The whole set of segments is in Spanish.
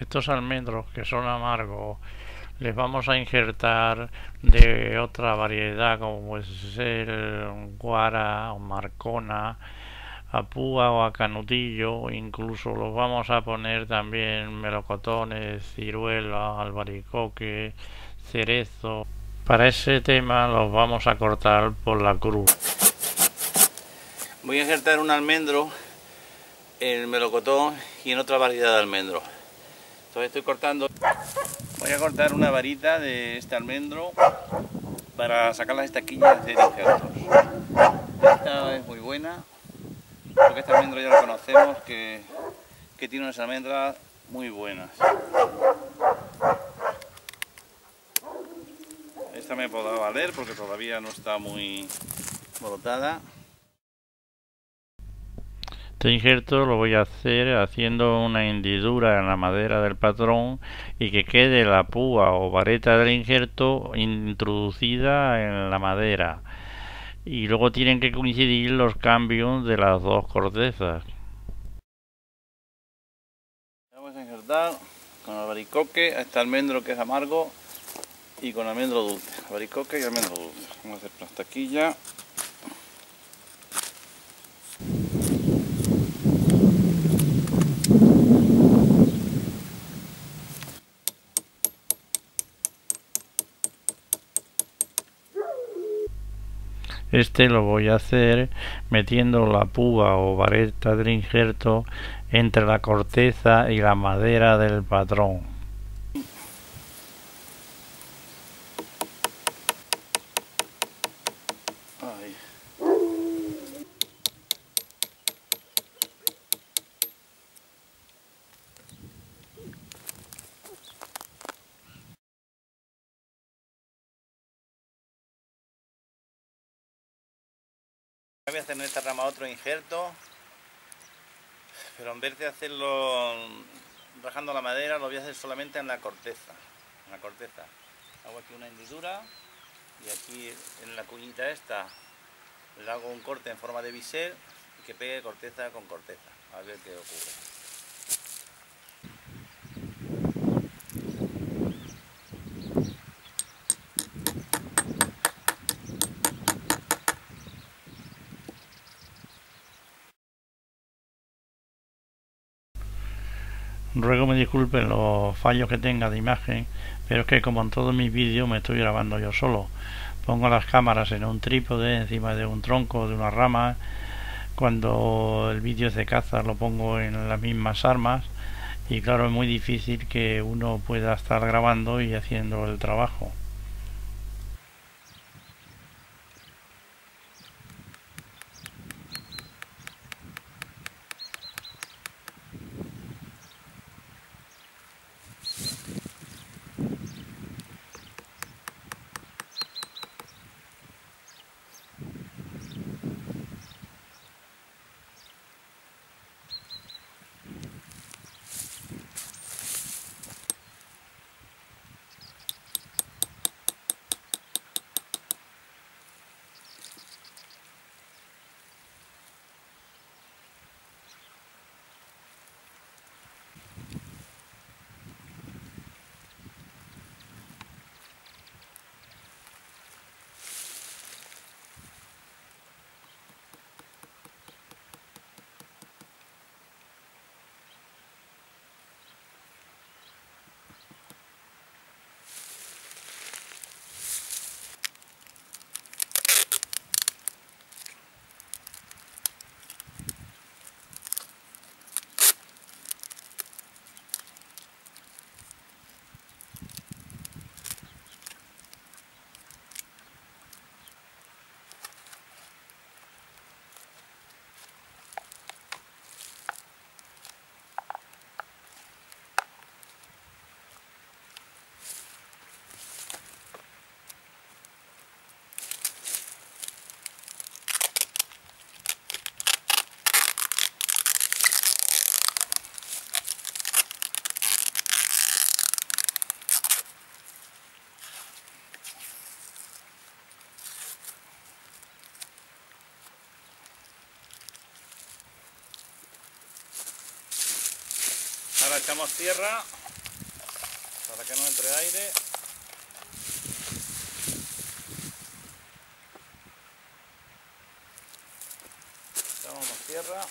Estos almendros que son amargos les vamos a injertar de otra variedad como puede ser guara o marcona a púa o a canutillo incluso los vamos a poner también melocotones ciruela albaricoque cerezo. Para ese tema los vamos a cortar por la cruz. Voy a injertar un almendro en melocotón y en otra variedad de almendro entonces estoy cortando Voy a cortar una varita de este almendro para sacar las estaquillas de injertos. Esta es muy buena, porque este almendro ya lo conocemos, que, tiene unas almendras muy buenas. Esta me podrá valer porque todavía no está muy brotada. Este injerto lo voy a hacer haciendo una hendidura en la madera del patrón y que quede la púa o vareta del injerto introducida en la madera. Y luego tienen que coincidir los cambios de las dos cortezas. Vamos a injertar con albaricoque a este almendro que es amargo y con almendro dulce. Albaricoque y almendro dulce. Vamos a hacer plastaquilla. Este lo voy a hacer metiendo la púa o vareta del injerto entre la corteza y la madera del patrón. Voy a hacer en esta rama otro injerto, pero en vez de hacerlo rajando la madera, lo voy a hacer solamente en la corteza. En la corteza. Hago aquí una hendidura y aquí en la cuñita esta le hago un corte en forma de bisel y que pegue corteza con corteza. A ver qué ocurre. Ruego me disculpen los fallos que tenga de imagen, pero es que como en todos mis vídeos me estoy grabando yo solo. Pongo las cámaras en un trípode, encima de un tronco, de una rama. Cuando el vídeo es de caza lo pongo en las mismas armas y claro es muy difícil que uno pueda estar grabando y haciendo el trabajo. Echamos tierra para que no entre aire. Echamos tierra.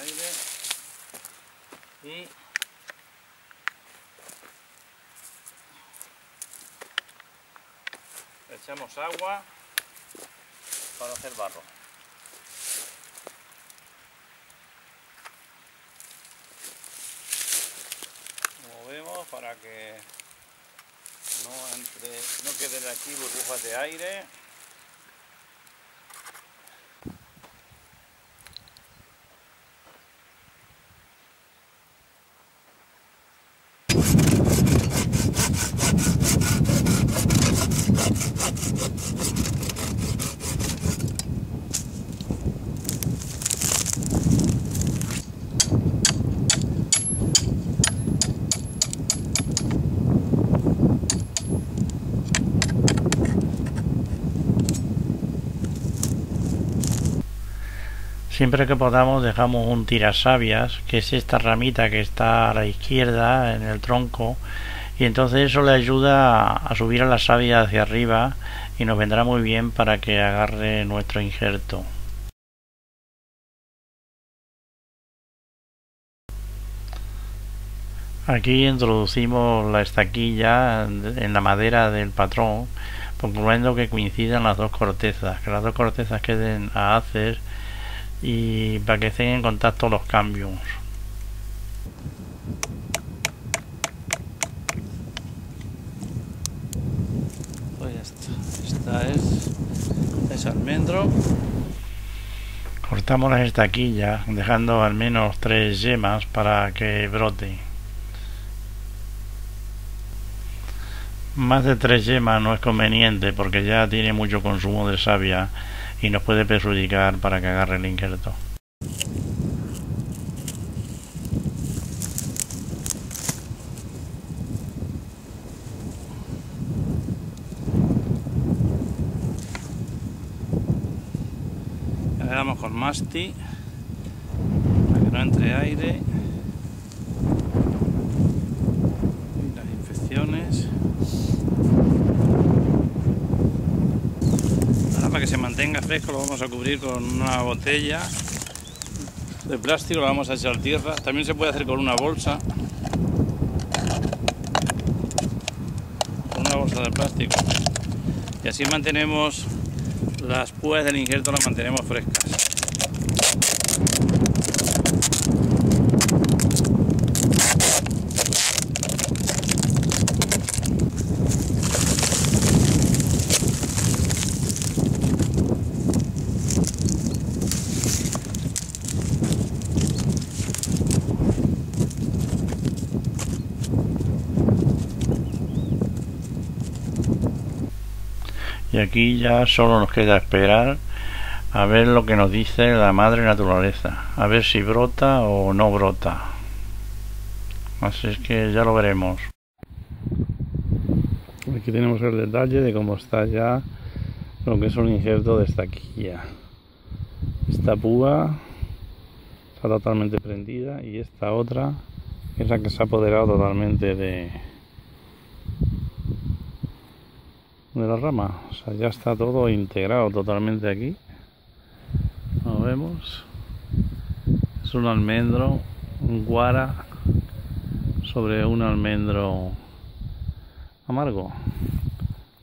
Aire. Y echamos agua para hacer barro. Para que no, entre, no queden aquí burbujas de aire. Siempre que podamos dejamos un tirasabias, que es esta ramita que está a la izquierda en el tronco, y entonces eso le ayuda a subir a la savia hacia arriba y nos vendrá muy bien para que agarre nuestro injerto. Aquí introducimos la estaquilla en la madera del patrón, procurando que coincidan las dos cortezas, que las dos cortezas queden a hacer y para que estén en contacto los cambios. Pues ya está. Esta es, es almendro. Cortamos las estaquillas dejando al menos tres yemas para que brote. Más de tres yemas no es conveniente porque ya tiene mucho consumo de savia y nos puede perjudicar para que agarre el injerto. Le damos con masti para que no entre aire y las infecciones. Ahora para que se mantenga fresco lo vamos a cubrir con una botella de plástico, lo vamos a echar tierra. También se puede hacer con una bolsa. Con una bolsa de plástico. Y así mantenemos las púas del injerto las mantenemos frescas. Y aquí ya solo nos queda esperar a ver lo que nos dice la madre naturaleza, a ver si brota o no brota. Así es que ya lo veremos. Aquí tenemos el detalle de cómo está ya lo que es un injerto de estaquilla. Esta púa está totalmente prendida y esta otra es la que se ha apoderado totalmente de, de la rama. O sea, ya está todo integrado totalmente aquí. Lo vemos. Es un almendro, un guara sobre un almendro amargo.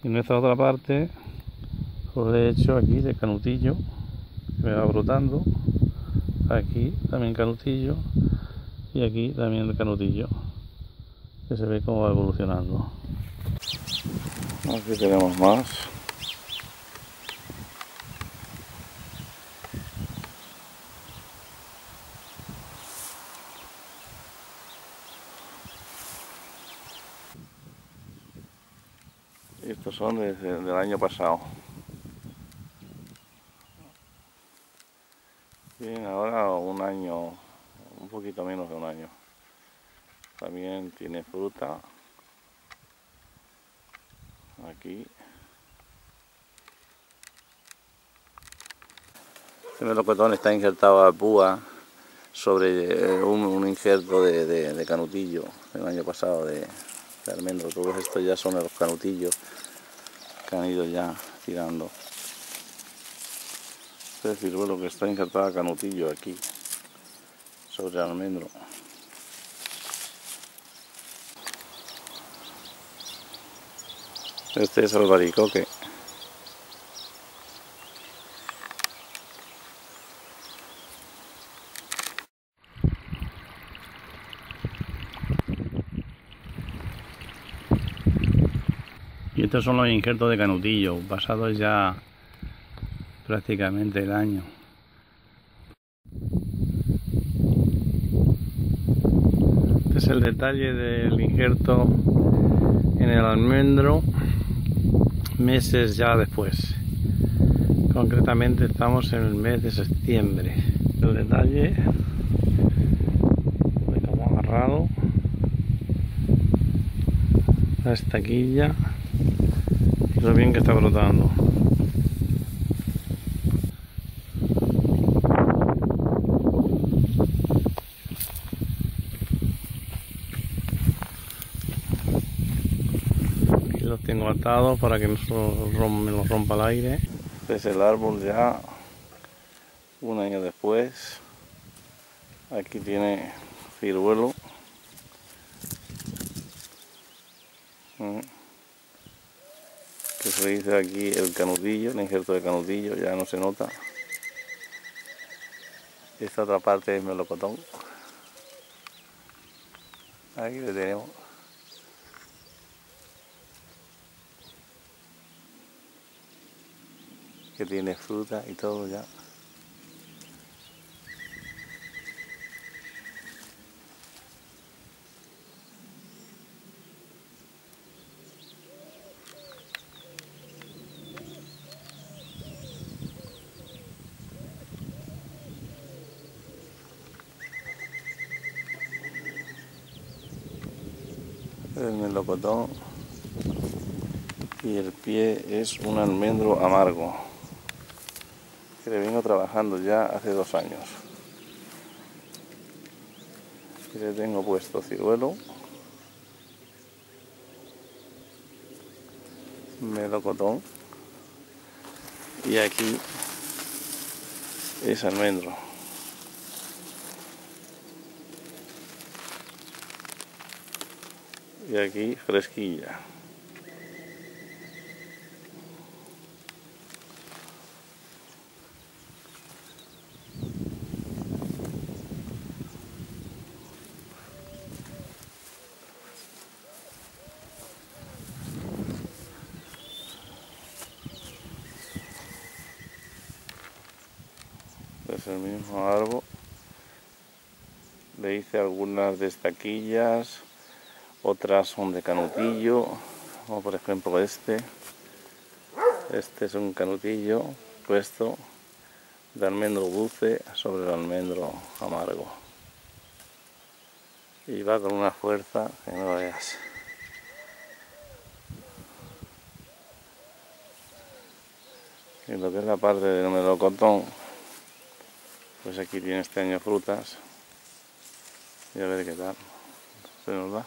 Y en esta otra parte, pues he hecho aquí de canutillo, que me va brotando. Aquí también canutillo. Y aquí también el canutillo, que se ve cómo va evolucionando. Aquí tenemos más. Estos son desde el año pasado. Bien, ahora un año, un poquito menos de un año. También tiene fruta. Aquí. Este melocotón está injertado a púa sobre eh, un, injerto de, canutillo del año pasado de, almendro. Todos estos ya son los canutillos que han ido ya tirando. Este ciruelo que está injertada canutillo aquí sobre el almendro. Este es el baricoque. Y estos son los injertos de canutillo, pasados ya prácticamente el año. Este es el detalle del injerto en el almendro meses ya después. Concretamente estamos en el mes de septiembre. El detalle de cómo agarrado la estaquilla y lo bien que está brotando. Para que no me lo rompa el aire. Este es el árbol ya un año después. Aquí tiene ciruelo. Mm. Que se dice aquí el canudillo, el injerto de canudillo, ya no se nota. Esta otra parte es melocotón. Aquí le tenemos. Que tiene fruta y todo ya. el melocotón y el pie es un almendro amargo que vengo trabajando ya hace dos años. Y le tengo puesto ciruelo, melocotón y aquí es almendro. Y aquí fresquilla. Es el mismo árbol. Le hice algunas de otras son de canutillo como por ejemplo este. Este es un canutillo puesto de almendro dulce sobre el almendro amargo. Y va con una fuerza que no veas. Y lo que es la parte del melocotón pues aquí tiene este año frutas. Y a ver qué tal. Se nos da